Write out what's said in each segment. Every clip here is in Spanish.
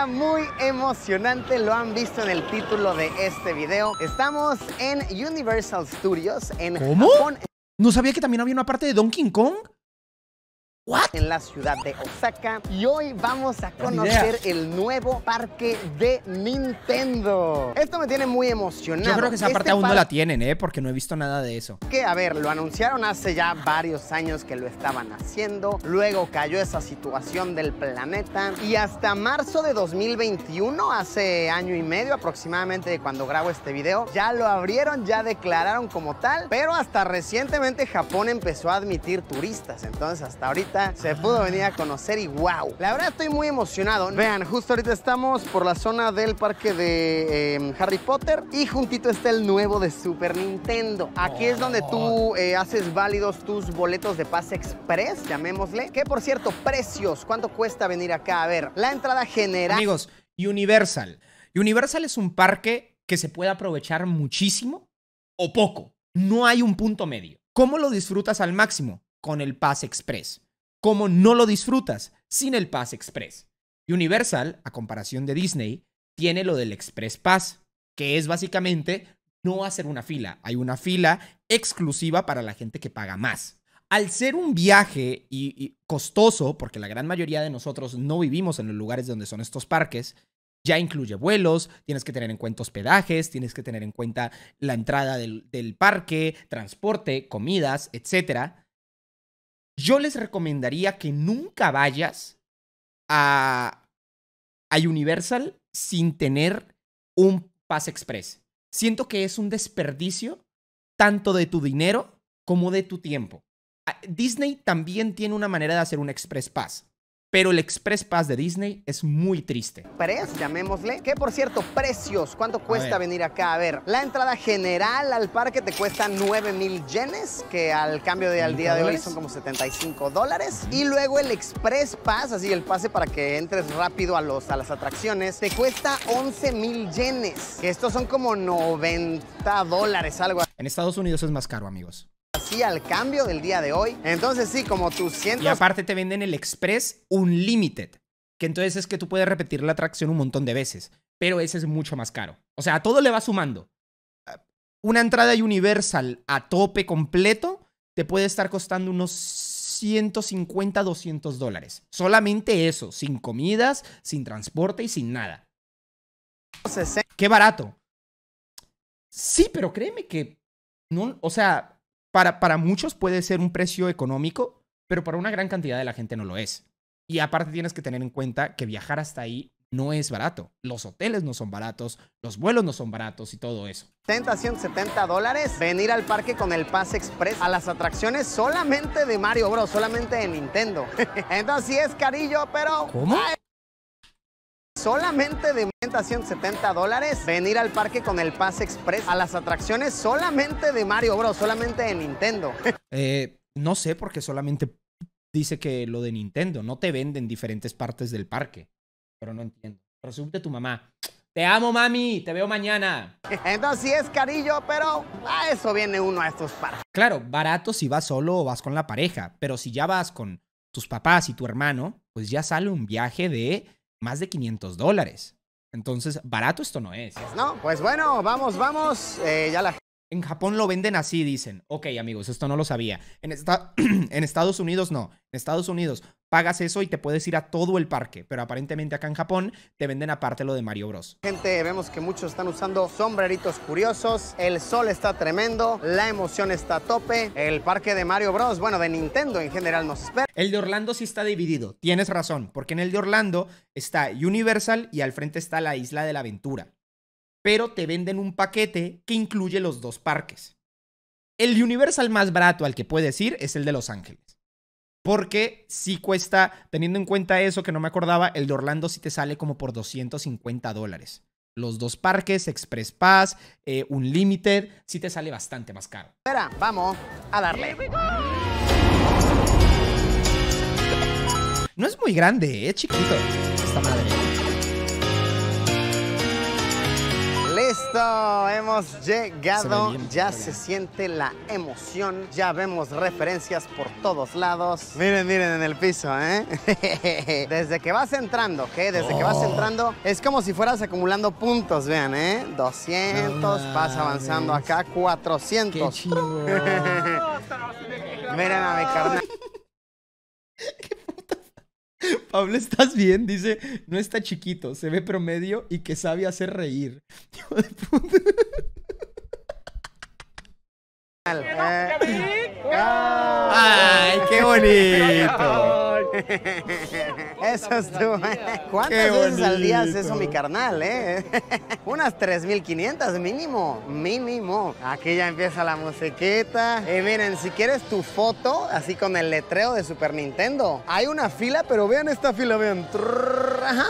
día muy emocionante, lo han visto en el título de este video. Estamos en Universal Studios en ¿Cómo? Japón, ¿No sabía que también había una parte de Donkey Kong? ¿What? en la ciudad de Osaka. Y hoy vamos a conocer el nuevo parque de Nintendo. Esto me tiene muy emocionado. Yo creo que esa parte Este aún no la tienen, ¿eh? Porque no he visto nada de eso. Que, a ver, lo anunciaron hace ya varios años que lo estaban haciendo, luego cayó esa situación del planeta y hasta marzo de 2021, hace año y medio aproximadamente de cuando grabo este video, ya lo abrieron, ya declararon como tal, pero hasta recientemente Japón empezó a admitir turistas, entonces hasta ahorita se pudo venir a conocer y wow, la verdad estoy muy emocionado. Vean, justo ahorita estamos por la zona del parque de eh, Harry Potter y juntito está el nuevo de Super Nintendo. Aquí es donde tú eh, haces válidos tus boletos de pase express, llamémosle. Que por cierto, precios, ¿cuánto cuesta venir acá? A ver, la entrada general. Amigos, Universal. Universal es un parque que se puede aprovechar muchísimo o poco. No hay un punto medio. ¿Cómo lo disfrutas al máximo? Con el Pass Express. ¿Cómo no lo disfrutas? Sin el Pass Express. Universal, a comparación de Disney, tiene lo del Express Pass, que es básicamente no hacer una fila. Hay una fila exclusiva para la gente que paga más. Al ser un viaje y, costoso, porque la gran mayoría de nosotros no vivimos en los lugares donde son estos parques, ya incluye vuelos, tienes que tener en cuenta hospedajes, tienes que tener en cuenta la entrada del parque, transporte, comidas, etc. Yo les recomendaría que nunca vayas a, Universal sin tener un Pass Express. Siento que es un desperdicio tanto de tu dinero como de tu tiempo. Ah, Disney también tiene una manera de hacer un Express Pass, pero el Express Pass de Disney es muy triste. Express, llamémosle. Que por cierto, precios, ¿cuánto cuesta venir acá? A ver, la entrada general al parque te cuesta 9 mil yenes, que al cambio de al día de hoy son como 75 dólares. Y luego el Express Pass, así el pase para que entres rápido a, los, a las atracciones, te cuesta 11 mil yenes, que estos son como 90 dólares, algo En Estados Unidos es más caro, amigos. Al cambio del día de hoy. Entonces sí, como tus Y cientos aparte te venden el Express Unlimited, que entonces es que tú puedes repetir la atracción un montón de veces, pero ese es mucho más caro. O sea, a todo le va sumando. Una entrada Universal a tope completo te puede estar costando unos 150, 200 dólares. Solamente eso, sin comidas, sin transporte y sin nada. 60 Qué barato. Sí, pero créeme que no, o sea, para, para muchos puede ser un precio económico, pero para una gran cantidad de la gente no lo es. Y aparte tienes que tener en cuenta que viajar hasta ahí no es barato. Los hoteles no son baratos, los vuelos no son baratos y todo eso. 70, 170 dólares venir al parque con el Pass Express a las atracciones solamente de Mario Bros, solamente de Nintendo. Entonces sí es carillo, pero ¿Cómo? Solamente de 70, 170 dólares venir al parque con el Pass Express a las atracciones solamente de Mario Bros, solamente de Nintendo. Eh, no sé porque solamente dice que lo de Nintendo, no te venden diferentes partes del parque. Pero no entiendo. Resulta tu mamá. Te amo, mami, te veo mañana. Entonces sí es carillo, pero a eso viene uno a estos parques. Claro, barato si vas solo o vas con la pareja, pero si ya vas con tus papás y tu hermano, pues ya sale un viaje de más de 500 dólares. Entonces, barato esto no es. ¿No? Pues bueno, vamos, vamos. Eh, ya la En Japón lo venden así, dicen. Ok, amigos, esto no lo sabía. En, esta- en Estados Unidos no. En Estados Unidos pagas eso y te puedes ir a todo el parque, pero aparentemente acá en Japón te venden aparte lo de Mario Bros. Gente, vemos que muchos están usando sombreritos curiosos. El sol está tremendo, la emoción está a tope. El parque de Mario Bros, bueno, de Nintendo en general nos espera. El de Orlando sí está dividido. Tienes razón, porque en el de Orlando está Universal y al frente está la Isla de la Aventura. Pero te venden un paquete que incluye los dos parques. El Universal más barato al que puedes ir es el de Los Ángeles. Porque sí cuesta, teniendo en cuenta eso que no me acordaba, el de Orlando sí te sale como por 250 dólares. Los dos parques, Express Pass, eh, Unlimited, sí te sale bastante más caro. Espera, vamos a darle. No es muy grande, es chiquito esta madre. Listo. Hemos llegado. Se ya se siente la emoción. Ya vemos referencias por todos lados. Miren, miren en el piso, ¿eh? Desde que vas entrando, ¿ok? Desde que vas Oh. entrando, es como si fueras acumulando puntos, vean, ¿eh? 200, No vas avanzando acá, Qué 400. chido. Miren a mi carnal. Pablo, ¿estás bien? Dice, no está chiquito, se ve promedio y que sabe hacer reír. ¡Ay, qué bonito! Eso estuvo. Qué ¿Cuántas veces al día hace eso mi carnal, eh? Unas 3.500 mínimo, mínimo. Aquí ya empieza la musiquita. Y miren, si quieres tu foto, así con el letreo de Super Nintendo, hay una fila, pero vean esta fila, vean.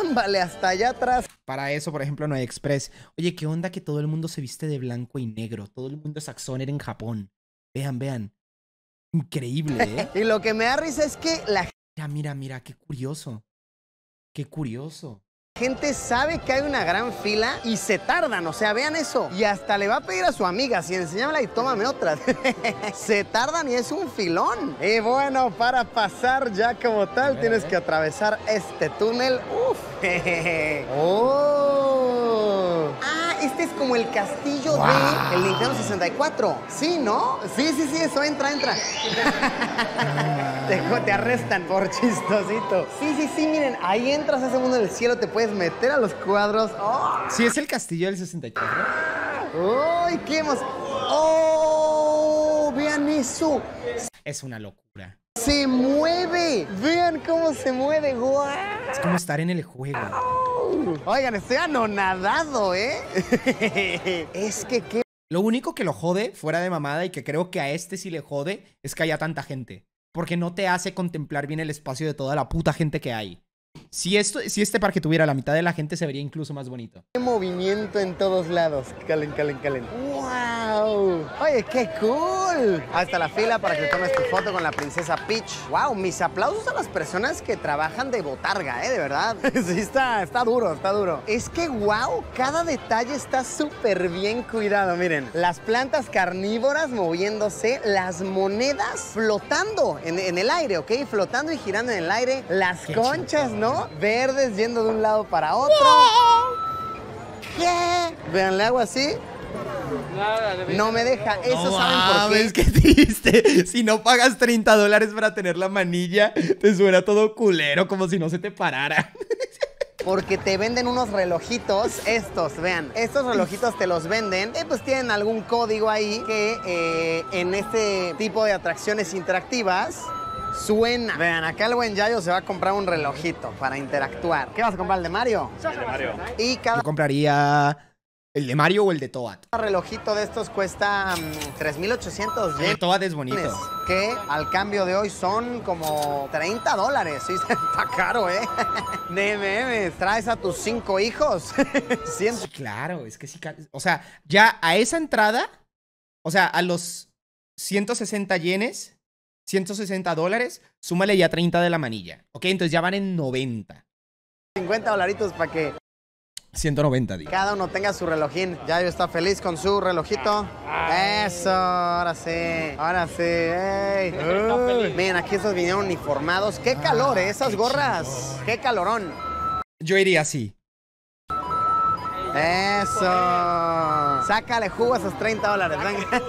Ámbale, hasta allá atrás. Para eso, por ejemplo, no hay Express. Oye, ¿qué onda que todo el mundo se viste de blanco y negro? Todo el mundo es Axoner en Japón. Vean, vean. Increíble, ¿eh? Y lo que me da risa es que la Mira, mira, mira, qué curioso. Qué curioso. gente sabe que hay una gran fila y se tardan, o sea, vean eso. Y hasta le va a pedir a su amiga, si enséñamela y tómame otra. se tardan y es un filón. Y bueno, para pasar ya como tal, ver, tienes que atravesar este túnel. Uf. oh. Este es como el castillo Guau. de el Nintendo 64. Sí, ¿no? Sí, sí, sí, eso entra, entra. Te, te arrestan por chistosito. Sí, sí, sí, miren, ahí entras a ese mundo del cielo, te puedes meter a los cuadros. ¡Oh! Sí, es el castillo del 64. ¡Ay, qué emoción! ¡Oh! Vean eso. Es una locura. Se mueve. Vean cómo se mueve. ¡Guau! Es como estar en el juego. Oigan, estoy anonadado, ¿eh? es que qué Lo único que lo jode, fuera de mamada, y que creo que a este sí le jode, es que haya tanta gente. Porque no te hace contemplar bien el espacio de toda la puta gente que hay. Si, esto, si este parque tuviera la mitad de la gente, se vería incluso más bonito. movimiento en todos lados. Calen, calen, calen. ¡Wow! Oye, qué cool. Hasta la fila para que tomes tu foto con la princesa Peach. ¡Wow! Mis aplausos a las personas que trabajan de botarga, ¿eh? De verdad. sí, está, está duro, está duro. Es que, wow, cada detalle está súper bien cuidado. Miren, las plantas carnívoras moviéndose, las monedas flotando en, en el aire, ¿ok? Flotando y girando en el aire. Las Qué conchas. ¿no? Verdes yendo de un lado para otro. ¿Qué? Vean, le hago así. No me deja. Eso No saben por qué. qué triste. Si no pagas 30 dólares para tener la manilla, te suena todo culero, como si no se te parara. Porque te venden unos relojitos, estos, vean, estos relojitos te los venden, y pues tienen algún código ahí que eh, en este tipo de atracciones interactivas suena. Vean, acá el buen Yayo se va a comprar un relojito para interactuar. ¿Qué vas a comprar, el de Mario? De Mario. Y cada Yo compraría el de Mario o el de Toad. relojito de estos cuesta mm, 3.800 El de yenes. Toad es bonito. Que al cambio de hoy son como 30 dólares. Sí, está caro, ¿eh? Memes. Traes a tus cinco hijos. Sí, claro, es que sí. O sea, ya a esa entrada, o sea, a los 160 yenes, 160 dólares, súmale ya 30 de la manilla. Ok, entonces ya van en 90. 50 dolaritos para que 190, digo. cada uno tenga su relojín. Yayo está feliz con su relojito. Eso, ahora sí. Ahora sí. ey. Miren, aquí estos vinieron uniformados. Qué calor, ¿eh? Esas qué gorras. Qué calorón. Yo iría así. Eso. Sácale jugo a esos 30 dólares. Venga.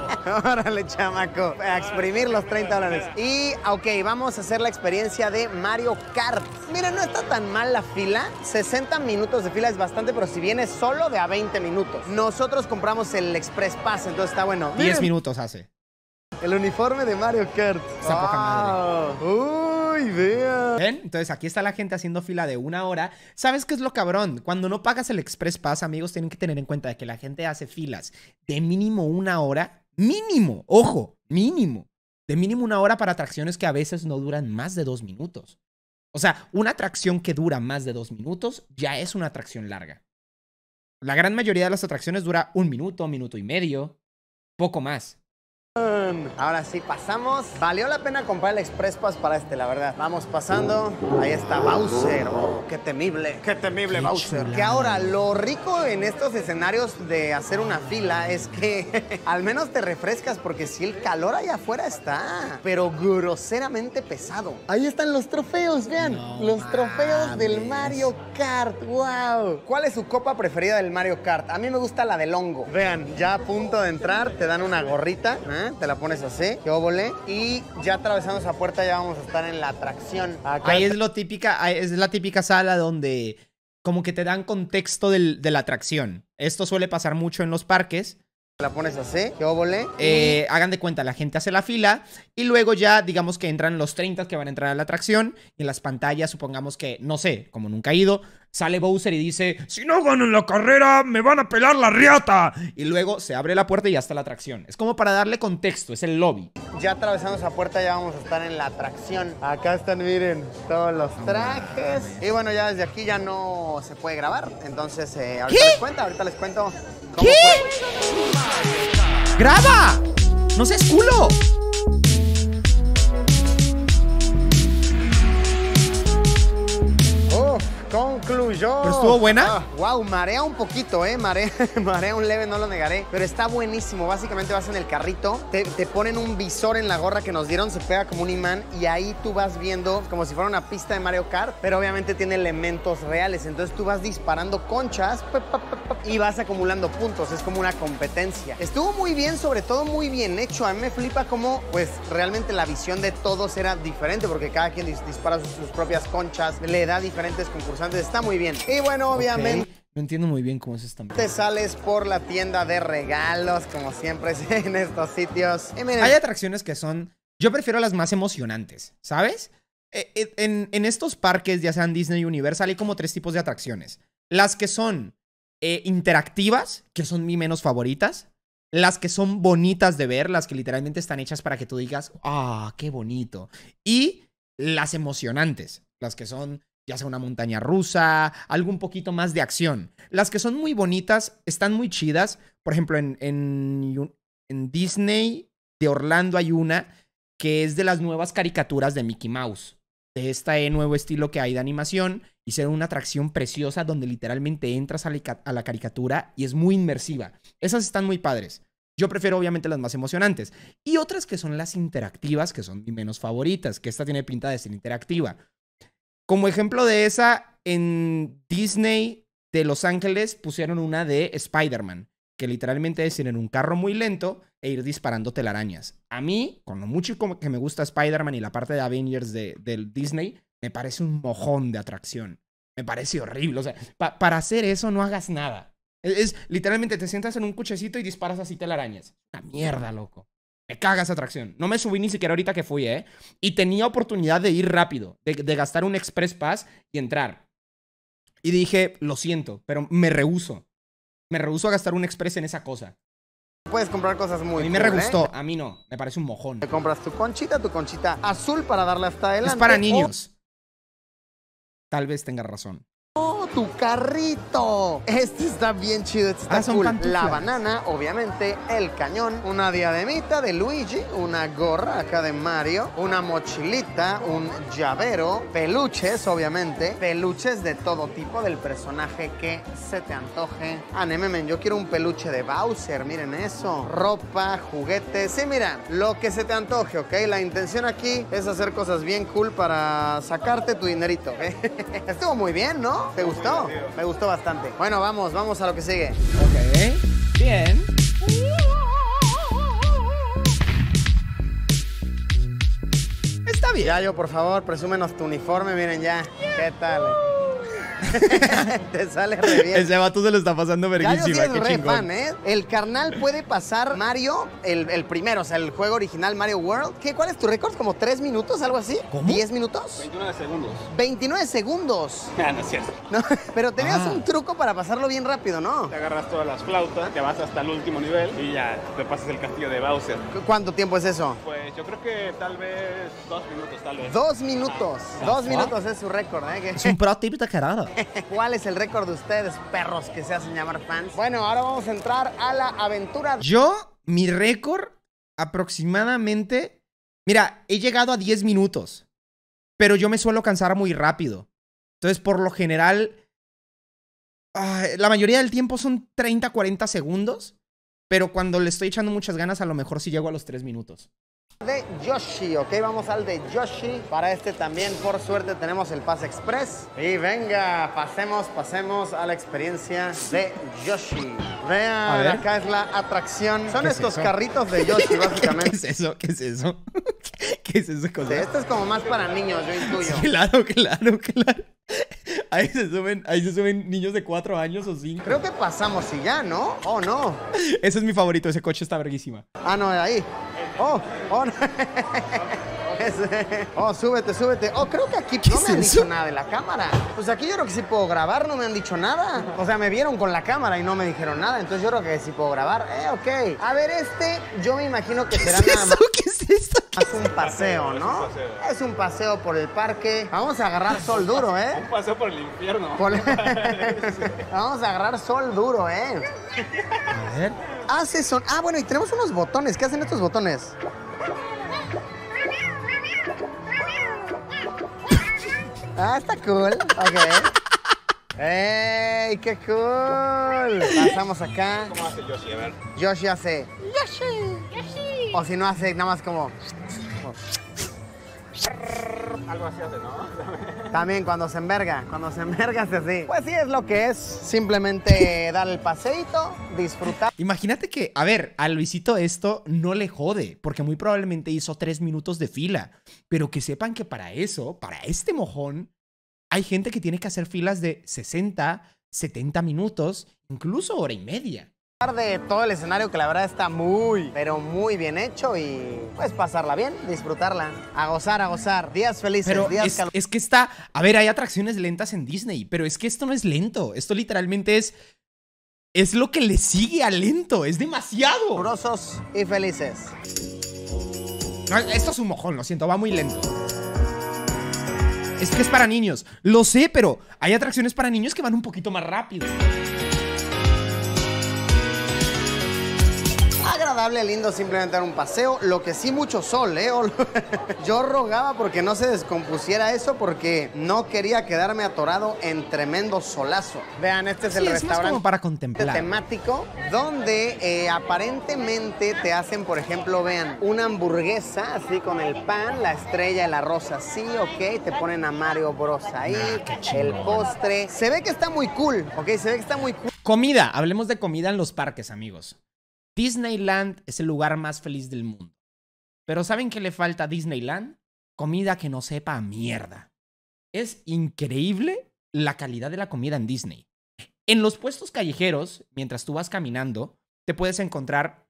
Órale, chamaco. A exprimir los 30 dólares. Y, ok, vamos a hacer la experiencia de Mario Kart. Miren, no está tan mal la fila. 60 minutos de fila es bastante, pero si vienes solo de a 20 minutos. Nosotros compramos el Express Pass, entonces está bueno. 10 Miren, minutos hace. El uniforme de Mario Kart. Está poca madre. Wow. Uy, vea. ¿Ven? Entonces aquí está la gente haciendo fila de una hora. ¿Sabes qué es lo cabrón? Cuando no pagas el Express Pass, amigos, tienen que tener en cuenta de que la gente hace filas de mínimo una hora. Mínimo, ojo, mínimo. De mínimo una hora para atracciones que a veces no duran más de dos minutos. O sea, una atracción que dura más de dos minutos ya es una atracción larga. La gran mayoría de las atracciones dura un minuto, minuto y medio, poco más. Ahora sí, pasamos. Valió la pena comprar el Express Pass para este, la verdad. Vamos pasando. Ahí está Bowser. Oh, qué temible, qué temible Bowser. Que ahora, lo rico en estos escenarios de hacer una fila es que al menos te refrescas porque si el calor allá afuera está, pero groseramente pesado. Ahí están los trofeos, vean. los trofeos del Mario Kart. ¡Wow! ¿Cuál es su copa preferida del Mario Kart? A mí me gusta la del hongo. Vean, ya a punto de entrar, te dan una gorrita. ¿eh? Te la pones así, que óvole, y ya atravesando esa puerta ya vamos a estar en la atracción. ahí es lo típica, es la típica sala donde como que te dan contexto de la atracción. Esto suele pasar mucho en los parques. La pones así, que óvole. Eh, hagan de cuenta, la gente hace la fila y luego ya, digamos que entran los 30 que van a entrar a la atracción y en las pantallas, supongamos que, no sé, como nunca he ido, sale Bowser y dice, si no gano la carrera, me van a pelar la riata. Y luego se abre la puerta y ya está la atracción. Es como para darle contexto, es el lobby. Ya atravesando esa puerta ya vamos a estar en la atracción. Acá están, miren, todos los trajes. Y bueno, ya desde aquí ya no se puede grabar. Entonces, eh, ahorita les cuento, ahorita les cuento cómo ¿Qué? ¡Graba! ¡No seas culo! Concluyó. ¿Pero estuvo buena? wow, ah, marea un poquito, ¿eh? Marea, marea un leve, no lo negaré. Pero está buenísimo. Básicamente vas en el carrito, te, ponen un visor en la gorra que nos dieron, se pega como un imán y ahí tú vas viendo como si fuera una pista de Mario Kart, pero obviamente tiene elementos reales. Entonces tú vas disparando conchas y vas acumulando puntos. Es como una competencia. Estuvo muy bien, sobre todo muy bien hecho. A mí me flipa cómo, pues, realmente la visión de todos era diferente porque cada quien dispara sus, sus propias conchas, le da diferentes concursantes está muy bien. Y bueno, obviamente... No entiendo muy bien cómo es esta. Te sales por la tienda de regalos, como siempre en estos sitios. Hay atracciones que son... Yo prefiero las más emocionantes, ¿sabes? E, e, en, en, estos parques, ya sean Disney Universal, hay como tres tipos de atracciones. Las que son eh, interactivas, que son mi menos favoritas. Las que son bonitas de ver, las que literalmente están hechas para que tú digas, ah, qué bonito. Y las emocionantes, las que son ya sea una montaña rusa, algo un poquito más de acción. Las que son muy bonitas, están muy chidas. Por ejemplo, en, Disney de Orlando hay una que es de las nuevas caricaturas de Mickey Mouse. De este nuevo estilo que hay de animación. Hicieron una atracción preciosa donde literalmente entras a la, caricatura y es muy inmersiva. Esas están muy padres. Yo prefiero obviamente las más emocionantes. Y otras que son las interactivas, que son mi menos favoritas, que esta tiene pinta de ser interactiva. Como ejemplo de esa, en Disney de Los Ángeles pusieron una de Spider-Man, que literalmente es ir en un carro muy lento e ir disparando telarañas. A mí, con lo mucho que me gusta Spider-Man y la parte de Avengers de, del Disney, me parece un mojón de atracción. Me parece horrible. O sea, para hacer eso no hagas nada. Es, es, literalmente te sientas en un cochecito y disparas así telarañas. Una mierda, loco. Me caga esa atracción. No me subí ni siquiera ahorita que fui, ¿eh? Y tenía oportunidad de ir rápido, de, gastar un Express Pass y entrar. Y dije, lo siento, pero me rehuso. Me rehuso a gastar un Express en esa cosa. Puedes comprar cosas muy A mí me re gustó, a mí no. Me parece un mojón. Te compras tu conchita, tu conchita azul para darle hasta adelante. Es para niños. Tal vez tenga razón. ¡Oh, tu carrito! Este está bien chido, este está ah, cool. La banana, obviamente, el cañón, una diademita de Luigi, una gorra acá de Mario, una mochilita, un llavero, peluches, obviamente, peluches de todo tipo del personaje que se te antoje. Ah, Nememen, yo quiero un peluche de Bowser, miren eso. Ropa, juguetes, sí, mira, lo que se te antoje, ¿ok? La intención aquí es hacer cosas bien cool para sacarte tu dinerito, ¿ok? Estuvo muy bien, ¿no? ¿Te gustó? Me gustó bastante. Bueno, vamos, vamos a lo que sigue. Ok, bien. Está bien. Ya yo, por favor, presúmenos tu uniforme, miren ya. ¿Qué tal? Te sale re bien. Ese vato se lo está pasando verguísima. Qué re fan, ¿eh? El carnal puede pasar Mario, el, primero, o sea, el juego original Mario World. ¿Qué, ¿Cuál es tu récord? ¿Como tres minutos, algo así? ¿Cómo? ¿10 minutos? 29 segundos. 29 segundos. Ah, no es cierto. pero tenías ah. un truco para pasarlo bien rápido, ¿no? Te agarras todas las flautas, te vas hasta el último nivel y ya te pasas el castillo de Bowser. ¿Cuánto tiempo es eso? Pues yo creo que tal vez dos minutos, tal vez. Dos minutos. Dos minutos es su récord, ¿eh? Es un pro tip de carada. ¿Cuál es el récord de ustedes, perros que se hacen llamar fans? Bueno, ahora vamos a entrar a la aventura. Yo, mi récord aproximadamente. Mira, he llegado a 10 minutos. Pero yo me suelo cansar muy rápido. Entonces, por lo general. ah, la mayoría del tiempo son 30, 40 segundos. Pero cuando le estoy echando muchas ganas, a lo mejor sí llego a los 3 minutos. De Yoshi, ok, vamos al de Yoshi. Para este también, por suerte, tenemos el Pase Express. Y venga, pasemos, pasemos a la experiencia de Yoshi. Vean, acá es la atracción. Son ¿Qué es estos carritos de Yoshi, ¿Qué básicamente. es eso? ¿Qué es eso? ¿Qué es eso? cosa? Este es como más para niños, yo intuyo. Claro, claro, claro. Ahí se suben, ahí se suben niños de 4 años o 5. Creo que pasamos y ya, ¿no? Oh, no. Ese es mi favorito, ese coche está verguísima. Ah, no, ahí. Oh, oh, no. Ese. Oh, súbete, súbete. Oh, creo que aquí no es me han dicho nada de la cámara. Pues aquí yo creo que sí puedo grabar, no me han dicho nada. O sea, me vieron con la cámara y no me dijeron nada. Entonces yo creo que sí puedo grabar. Eh, ok. A ver, este, yo me imagino que ¿Qué será es nada más? ¿Qué es esto? un paseo, ¿no? Es un paseo por el parque. Vamos a agarrar sol duro, ¿eh? Un paseo por el infierno. Por- Vamos a agarrar sol duro, ¿eh? A ver. Ah, sí, son. Ah, bueno, y tenemos unos botones. ¿Qué hacen estos botones? Ah, está cool. Ok. ¡Ey, qué cool! Pasamos acá. ¿Cómo hace Yoshi? A ver. Yoshi hace. Yoshi. O si no hace nada más como. Algo así hace, ¿no? También cuando se enverga, cuando se enverga hace así. Pues sí, es lo que es. Simplemente dar el paseíto, disfrutar. Imagínate que, a ver, a Luisito esto no le jode, porque muy probablemente hizo tres minutos de fila. Pero que sepan que para eso, para este mojón, hay gente que tiene que hacer filas de 60, 70 minutos, incluso hora y media. De todo el escenario que la verdad está muy, pero muy bien hecho y pues pasarla bien, disfrutarla, a gozar, a gozar. Días felices, Pero días es, es que está. A ver, hay atracciones lentas en Disney, pero es que esto no es lento. Esto literalmente es. Es lo que le sigue a lento. Es demasiado. calurosos y felices. No, esto es un mojón, lo siento, va muy lento. Es que es para niños. Lo sé, pero hay atracciones para niños que van un poquito más rápido. Agradable, lindo, simplemente dar un paseo. Lo que sí, mucho sol, ¿eh? Yo rogaba porque no se descompusiera eso porque no quería quedarme atorado en tremendo solazo. Vean, este es Sí, el es restaurante. como para contemplar. temático donde eh, aparentemente te hacen, por ejemplo, vean, una hamburguesa así con el pan, la estrella, el arroz así, ok, te ponen a Mario Bros ahí, el postre. Se ve que está muy cool, ok, se ve que está muy cool. Comida, hablemos de comida en los parques, amigos. Disneyland es el lugar más feliz del mundo. Pero ¿saben qué le falta a Disneyland? Comida que no sepa mierda. Es increíble la calidad de la comida en Disney. En los puestos callejeros, mientras tú vas caminando, te puedes encontrar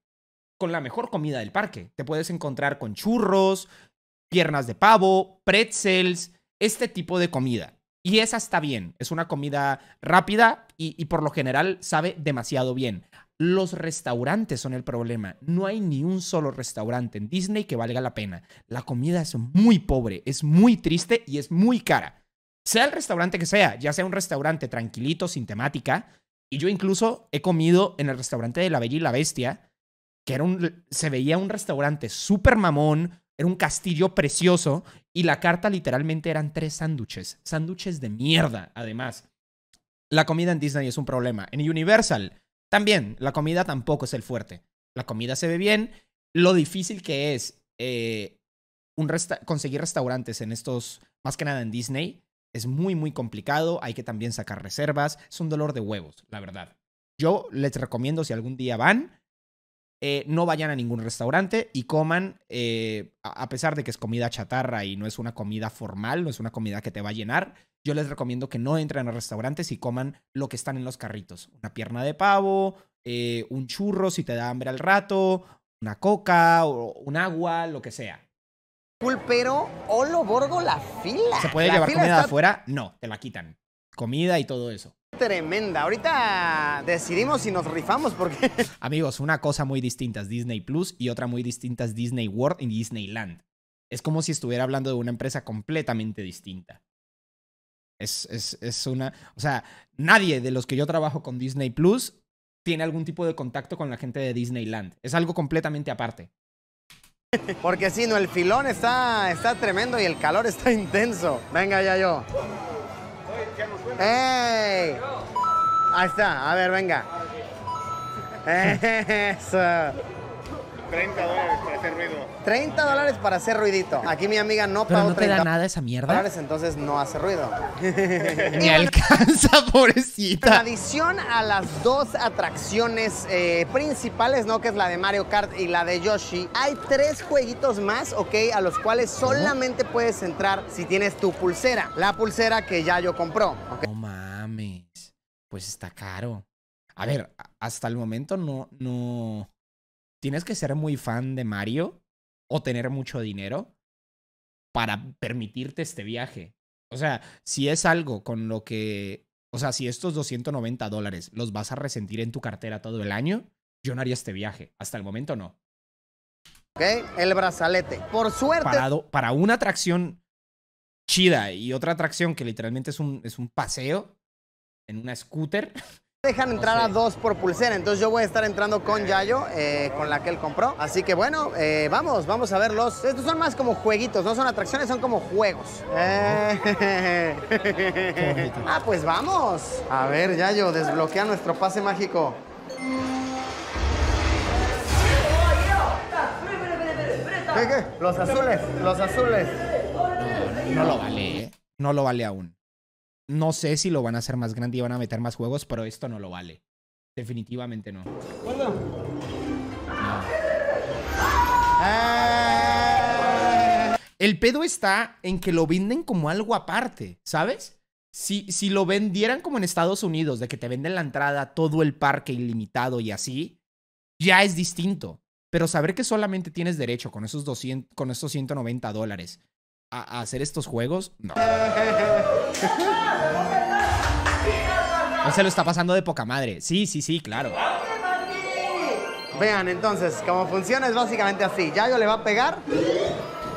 con la mejor comida del parque. Te puedes encontrar con churros, piernas de pavo, pretzels, este tipo de comida. Y esa está bien, es una comida rápida y por lo general sabe demasiado bien. Los restaurantes son el problema. No hay ni un solo restaurante en Disney que valga la pena. La comida es muy pobre, es muy triste y es muy cara. Sea el restaurante que sea, ya sea un restaurante tranquilito, sin temática. Y yo incluso he comido en el restaurante de La Bella y la Bestia, que era un, se veía un restaurante súper mamón, era un castillo precioso y la carta literalmente eran tres sándwiches, sándwiches de mierda, además. La comida en Disney es un problema. En Universal también, la comida tampoco es el fuerte. La comida se ve bien. Lo difícil que es eh, un conseguir restaurantes en estos, más que nada en Disney, es muy, muy complicado. Hay que también sacar reservas. Es un dolor de huevos, la verdad. Yo les recomiendo si algún día van, eh, no vayan a ningún restaurante y coman, eh, a pesar de que es comida chatarra y no es una comida formal, no es una comida que te va a llenar, yo les recomiendo que no entren a restaurantes y coman lo que están en los carritos. Una pierna de pavo, eh, un churro si te da hambre al rato, una coca o un agua, lo que sea. Cool, pero Olo Borgo la fila. ¿Se puede La llevar comida de afuera? No, te la quitan. Comida y todo eso. Tremenda. Ahorita decidimos si nos rifamos porque Amigos, una cosa muy distinta es Disney Plus y otra muy distinta es Disney World y Disneyland. Es como si estuviera hablando de una empresa completamente distinta. Es, es, es una. O sea, nadie de los que yo trabajo con Disney Plus tiene algún tipo de contacto con la gente de Disneyland. Es algo completamente aparte. Porque si no, el filón está, está tremendo y el calor está intenso. Venga, ya yo. ¡Ey! Ahí está, a ver, venga. Eso. 30 dólares para hacer ruido. 30 dólares para hacer ruidito. Aquí mi amiga no Pero pagó no te da 30 nada esa mierda. dólares, entonces no hace ruido. Ni alcanza, En pobrecita. adición a las dos atracciones eh, principales, ¿no? Que es la de Mario Kart y la de Yoshi, hay tres jueguitos más, ¿ok? A los cuales solamente puedes entrar si tienes tu pulsera. La pulsera que ya yo compró, ¿ok? No mames. Pues está caro. A ver, hasta el momento no, no. Tienes que ser muy fan de Mario o tener mucho dinero para permitirte este viaje. O sea, si es algo con lo que. O sea, si estos 290 dólares los vas a resentir en tu cartera todo el año, yo no haría este viaje. Hasta el momento no. ¿Ok? El brazalete. Por suerte, Para, una atracción chida y otra atracción que literalmente es un, es un paseo en una scooter. Dejan entrar sé. a dos por pulsera. Entonces yo voy a estar entrando con Yayo, eh, con la que él compró. Así que bueno, eh, vamos, vamos a verlos. Estos son más como jueguitos, no son atracciones, son como juegos. Eh. ah, pues vamos. A ver, Yayo, desbloquea nuestro pase mágico. ¿Qué, qué? Los azules, los azules. No lo vale, ¿eh? No lo vale aún. No sé si lo van a hacer más grande y van a meter más juegos, pero esto no lo vale. Definitivamente no. Eh. El pedo está en que lo venden como algo aparte, ¿sabes? Si, si lo vendieran como en Estados Unidos, de que te venden la entrada, todo el parque ilimitado y así, ya es distinto. Pero saber que solamente tienes derecho con esos, 200, con esos 190 dólares a, hacer estos juegos, no. No se lo está pasando de poca madre. Sí, sí, sí, claro. Vean entonces, cómo funciona es básicamente así. Yayo le va a pegar.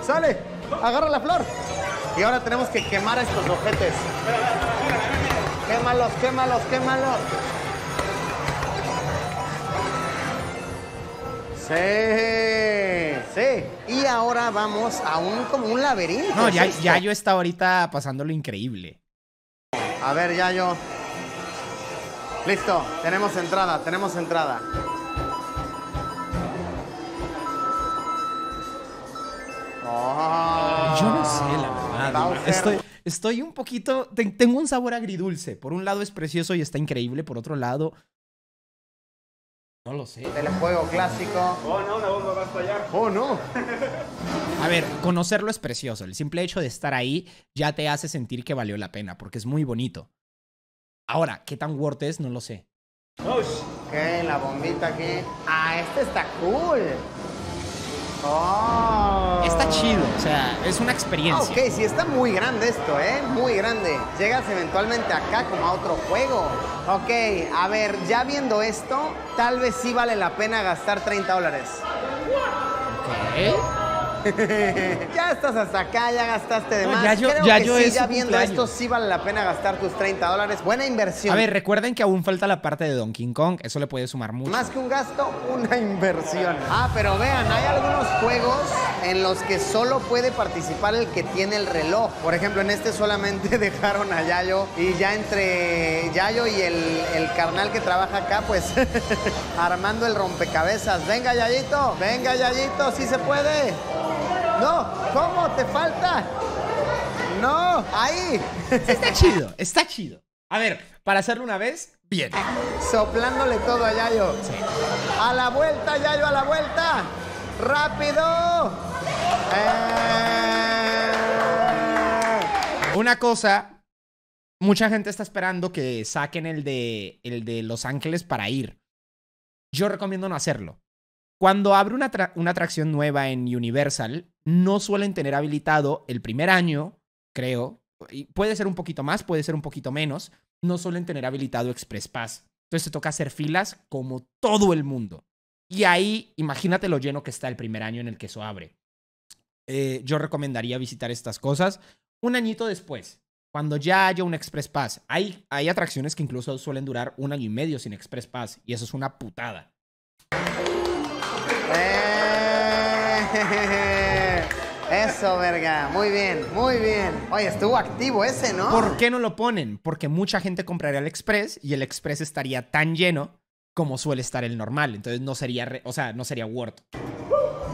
Sale, agarra la flor. Y ahora tenemos que quemar a estos ojetes. Quémalos, quémalos, quémalos. Sí, sí. Y ahora vamos a un como un laberinto. No, ya, ya yo está ahorita pasándolo increíble. A ver, Yayo. Listo, tenemos entrada, tenemos entrada. Oh. Yo no sé, la verdad. Bowser. Estoy, estoy un poquito. te- tengo un sabor agridulce. Por un lado es precioso y está increíble. Por otro lado. No lo sé. Telejuego clásico. Oh, no, una bomba va a estallar. Oh, no. A ver, conocerlo es precioso. El simple hecho de estar ahí ya te hace sentir que valió la pena, porque es muy bonito. Ahora, ¿qué tan worth es? No lo sé. Oh, Ok, la bombita aquí. Ah, este está cool. Oh. Está chido, o sea, es una Ah, experiencia. ok, sí está muy grande esto, ¿eh? Muy grande. Llegas eventualmente acá como a otro juego. Ok, a ver, ya viendo esto, tal vez sí vale la pena gastar 30 dólares. Ok. ya estás hasta acá, ya gastaste de No, más. ya yo- Creo ya que yo sí, es ya viendo cumpleaños. esto, sí vale la pena gastar tus 30 dólares. Buena inversión. A ver, recuerden que aún falta la parte de Donkey Kong. Eso le puede sumar mucho. Más que un gasto, una inversión. Ah, pero vean, hay algunos juegos en los que solo puede participar el que tiene el reloj. Por ejemplo, en este solamente dejaron a Yayo y ya entre Yayo y el, el carnal que trabaja acá, pues armando el rompecabezas. Venga, Yayito, venga, Yayito, sí se puede. No, ¿cómo? ¿Te falta? No, ahí. Está chido, está chido. A ver, para hacerlo una vez, bien. Soplándole todo a Yayo. A la vuelta, Yayo, a la vuelta. ¡Rápido! Eh. Una cosa, mucha gente está esperando que saquen el de, el de Los Ángeles para ir. Yo recomiendo no hacerlo. Cuando abre una, una atracción nueva en Universal, no suelen tener habilitado el primer año, creo. y puede ser un poquito más, puede ser un poquito menos. No suelen tener habilitado Express Pass. Entonces te toca hacer filas como todo el mundo. Y ahí, imagínate lo lleno que está el primer año en el que eso abre. Eh, yo recomendaría visitar estas cosas un añito después, cuando ya haya un Express Pass. Hay, hay atracciones que incluso suelen durar un año y medio sin Express Pass y eso es una putada. Eh. Eso, verga. Muy bien, muy bien. Oye, estuvo activo ese, ¿no? ¿Por qué no lo ponen? Porque mucha gente compraría el Express y el Express estaría tan lleno como suele estar el normal. Entonces no sería, re- o sea, no sería Word.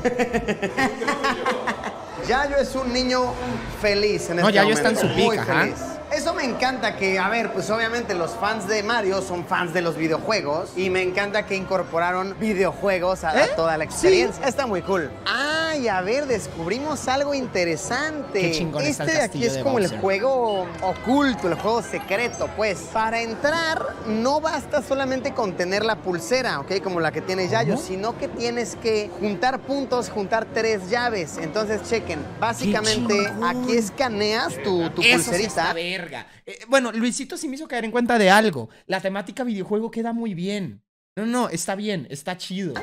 Yayo es un niño feliz en No, este Yayo está en su pick, muy feliz. Eso me encanta que, a ver, pues obviamente los fans de Mario son fans de los videojuegos y me encanta que incorporaron videojuegos a, a ¿Eh? toda la experiencia. Está muy cool. Ay, a ver, descubrimos algo interesante. Qué chingón está este el de aquí es de como el juego oculto, el juego secreto, pues. Para entrar no basta solamente con tener la pulsera, ¿ok? Como la que tiene Yayo, ¿Cómo? sino que tienes que juntar puntos, juntar tres llaves. Entonces, chequen. Básicamente, aquí escaneas tu, tu Eso sí pulserita. está verga. Eh, bueno, Luisito sí me hizo caer en cuenta de algo. La temática videojuego queda muy bien. No, no, está bien, está chido.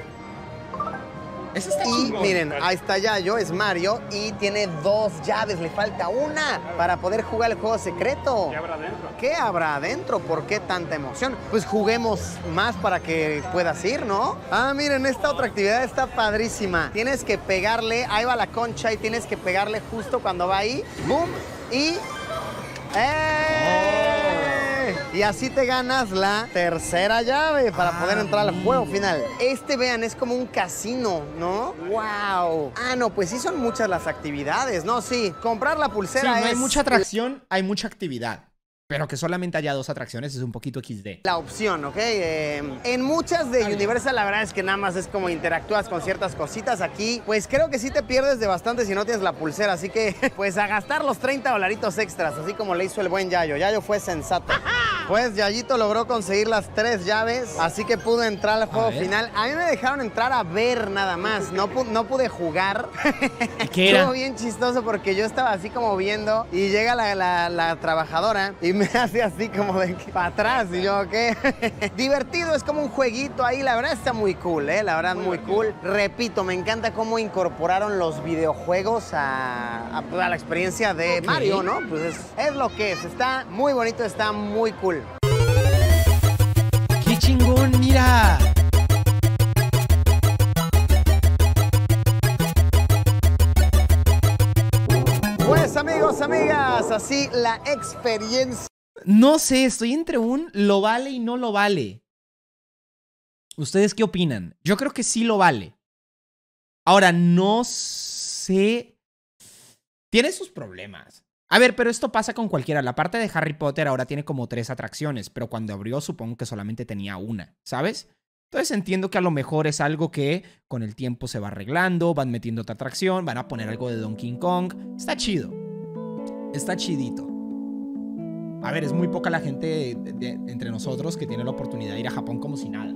Eso está Y chingón. miren, ahí está Yayo, es Mario, y tiene dos llaves, le falta una para poder jugar el juego secreto. ¿Qué habrá dentro? ¿Qué habrá adentro? ¿Por qué tanta emoción? Pues juguemos más para que puedas ir, ¿no? Ah, miren, esta otra actividad está padrísima. Tienes que pegarle, ahí va la concha y tienes que pegarle justo cuando va ahí. ¡Boom! Y... ¡Eh! Y así te ganas la tercera llave para poder Ah, entrar al juego final. Este, vean, es como un casino, ¿no? ¡Wow! Ah, no, pues sí son muchas las actividades, ¿no? Sí, comprar la Sí, pulsera no hay mucha atracción, hay mucha actividad. Pero que solamente haya dos atracciones es un poquito XD. la opción, ¿ok? Eh, en muchas de Universal la verdad es que nada más es como interactúas con ciertas cositas. Aquí, pues creo que sí te pierdes de bastante si no tienes la pulsera. Así que, pues a gastar los 30 dolaritos extras, así como le hizo el buen Yayo. Yayo fue sensato. Pues Yayito logró conseguir las tres llaves, así que pudo entrar al juego final. A mí me dejaron entrar a ver nada más, no, pu- no pude jugar. ¿Y qué era? Estuvo bien chistoso porque yo estaba así como viendo y llega la, la- la trabajadora y me hace así como de para atrás y yo, ¿qué? Divertido, es como un jueguito ahí, la verdad está muy cool, ¿eh? La verdad muy cool. Repito, me encanta cómo incorporaron los videojuegos a, a, a la experiencia de. Mario, ¿no? Pues es, es lo que es, está muy bonito, está muy cool. ¡Mira! Pues amigos, amigas, así la experiencia. No sé, estoy entre un lo vale y no lo vale. ¿Ustedes qué opinan? Yo creo que sí lo vale. Ahora, no sé. Tiene sus problemas. A ver, pero esto pasa con cualquiera. La parte de Harry Potter ahora tiene como tres atracciones, pero cuando abrió supongo que solamente tenía una, ¿sabes? Entonces entiendo que a lo mejor es algo que con el tiempo se va arreglando, van metiendo otra atracción, van a poner algo de Donkey Kong. Está chido. Está chidito. A ver, es muy poca la gente entre nosotros que tiene la oportunidad de ir a Japón como si nada.